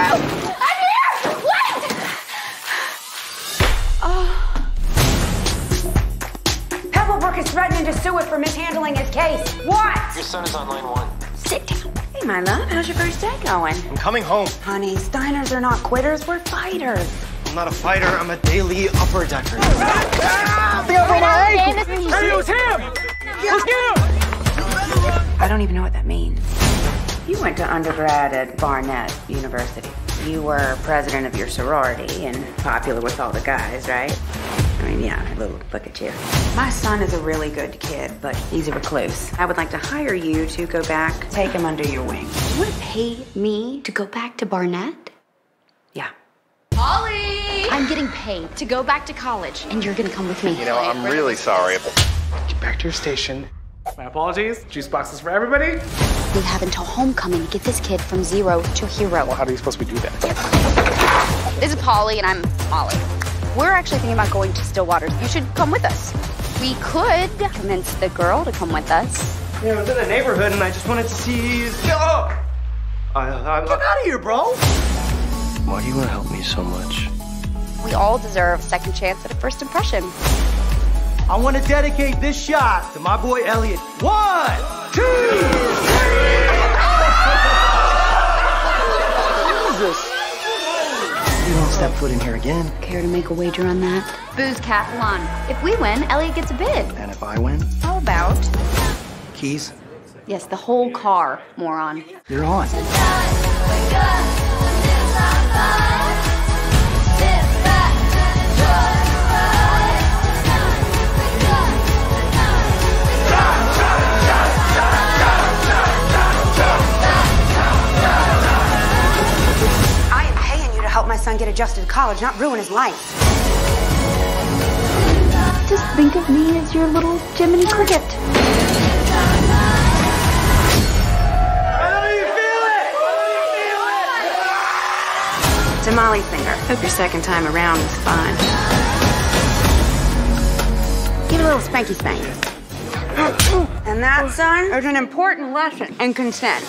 I'm. Pebblebrook is threatening to sue for mishandling his case. What? Your son is on line one. Sit down. Hey, how's your first day going? I'm coming home. Honey, Steiners are not quitters, we're fighters. I'm not a fighter, I'm a daily upper decker. Ah, the upper my! Hey, it was him! Let's get him! I don't even know what that means. You went to undergrad at Barnett University. You were president of your sorority and popular with all the guys, right? I mean, yeah, a little look at you. My son is a really good kid, but he's a recluse. I would like to hire you to go back, take him under your wing. You want to pay me to go back to Barnett? Yeah. Holly! I'm getting paid to go back to college, and you're gonna come with me. You know, I'm really sorry. Get back to your station. My apologies. Juice boxes for everybody. We have until homecoming to get this kid from zero to hero. Well, how do you supposed to do that? This is Polly, and I'm Molly. We're actually thinking about going to Stillwater. You should come with us. We could convince the girl to come with us. You know, I was in the neighborhood and I just wanted to see. Oh! I, I'm Get out of here, bro! Why do you want to help me so much? We all deserve a second chance at a first impression. I want to dedicate this shot to my boy Elliot. One, two, three! Jesus! You don't step foot in here again. Care to make a wager on that? Booze Cathlon. If we win, Elliot gets a bid. And if I win, How about? keys, Yes, the whole car, moron. you're on. Son get adjusted to college, not ruin his life. Just think of me as your little Jiminy Cricket. It's a Molly finger. Hope your second time around is fine. Give it a little spanky spank. and that, son, is an important lesson in consent.